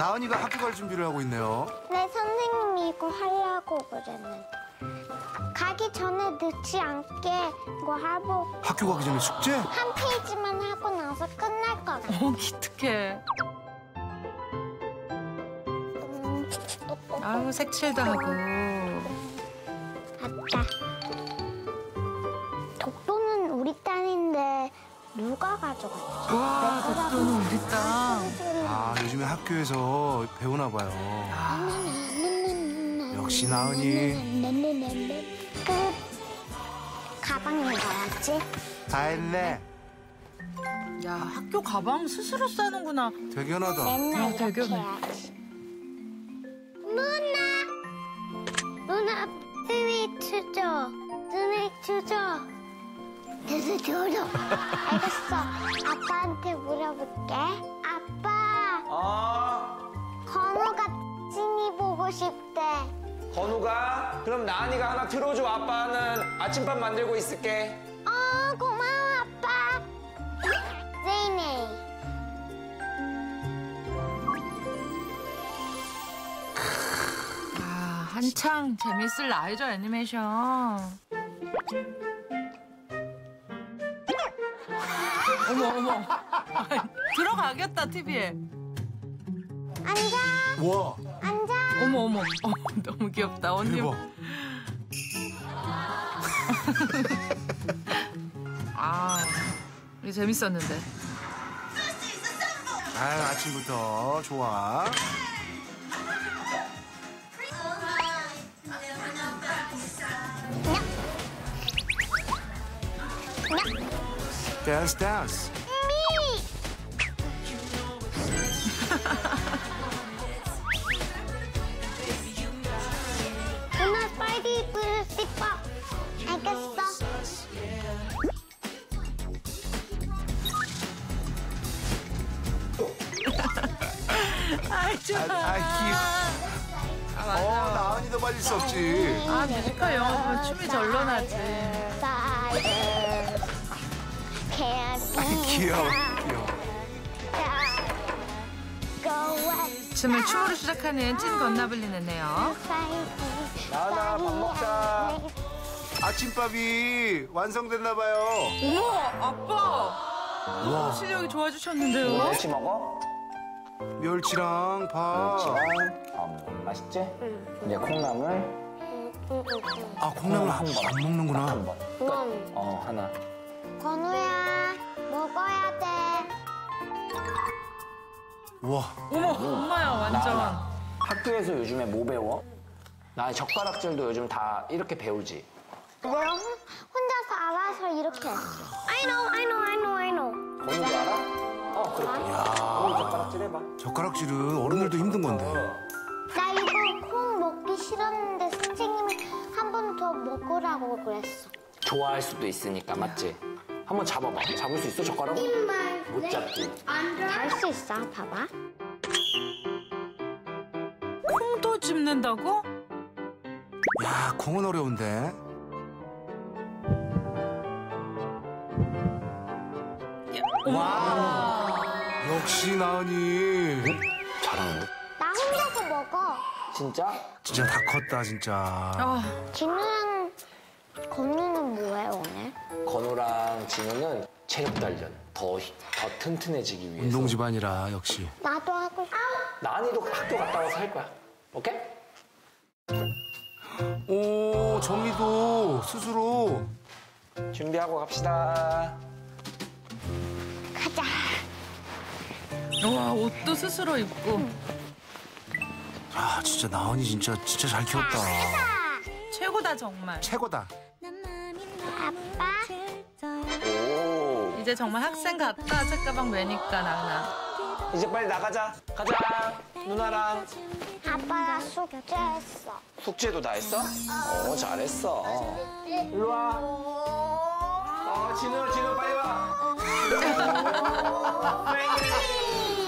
나은이가 학교 갈 준비를 하고 있네요. 내 선생님이 이거 하려고 그랬는데 가기 전에 늦지 않게 이거 하고 학교 가기 전에 숙제? 한 페이지만 하고 나서 끝날 거다. 어, 기특해. 음, 아유, 색칠도 하고. 맞다. 독도는 우리 땅인데 누가 가져갔지? 와, 독도는 우리 땅. 아, 요즘에 학교에서 배우나 봐요. 역시 나은이. 그 가방에 넣었지? 다 했네. 야, 학교 가방 스스로 싸는구나. 대견하다. 맨날 어, 이렇게 되게 해야지. 누나! 누나 스위트 줘. 스위트 줘. 스위트 줘. 알겠어. 아빠한테 물어볼게. 어, 건우가 찐이 보고 싶대. 건우가? 그럼 나은이가 하나 틀어줘. 아빠는 아침밥 만들고 있을게. 어, 고마워, 아빠. 제이네. 아, 한창 재밌을 나이죠, 애니메이션. 어머, 어머. 들어가겠다, TV에. 앉아, 와, 앉아. 어머, 어머. 어, 너무 귀엽다. 언니. 대박. 아, 이게 재밌었는데. 아, 아침부터 좋아. 댄스 댄스. 아이, 좋아. 아, 귀여워. 아, 어, 맞아. 나은이도 빠질 수 없지. 아, 뮤지컬 영화 보면 춤이 절로 나지. Fire. Can't be 귀여워, 귀여워. 춤을 춤으로 시작하는 찐 건나블리는네요. 나은아, 밥 먹자. 아침밥이 완성됐나 봐요. 어머, 아빠. 와, 실력이 좋아지셨는데요? 멸치 먹어? 멸치랑 밥. 멸치랑 밥. 맛있지? 이제 콩나물 아, 콩나물 한 안, 번. 안 먹는구나. 한 번. 끝. 음. 어, 하나. 건우야, 먹어야 돼. 와, 어머, 엄마야, 완전. 나은아, 학교에서 요즘에 뭐 배워? 나 젓가락질도 요즘 다 이렇게 배우지. 내가 혼- 혼자서 알아서 이렇게. I know, I know, I know, I know. 건우도 알아? 어, 그렇게. 젓가락질 해봐. 젓가락질은 어른들도 힘든 건데. 나 이거 콩 먹기 싫었는데 선생님이 한 번 더 먹으라고 그랬어. 좋아할 수도 있으니까, 맞지? 한번 잡아봐. 잡을 수 있어, 젓가락으로? 못 잡지. 할 수 있어, 봐봐. 콩도 집는다고? 야, 콩은 어려운데. 와. 역시 나은이. 잘하는데? 나 혼자서 먹어. 진짜? 진짜 다 컸다, 진짜. 아, 진우랑 건우는 뭐해 오늘? 건우랑 진우는 체력 단련. 더, 더 튼튼해지기 위해서. 운동 집안이라 역시. 나도 하고 싶어. 나은이도 학교 갔다 와서 할 거야. 오케이? 오, 정리도 스스로. 준비하고 갑시다. 와, 옷도 스스로 입고. 야, 진짜 나은이 진짜 진짜 잘 키웠다. 최고다, 정말. 최고다. 아빠. 오. 이제 정말 학생 같다, 책가방 메니까, 나나. 이제 빨리 나가자. 가자. 누나랑. 아빠가 숙제했어. 숙제도 다 했어? 어, 잘했어. 일로 와. 어, 진우, 진우 빨리 와. Oh,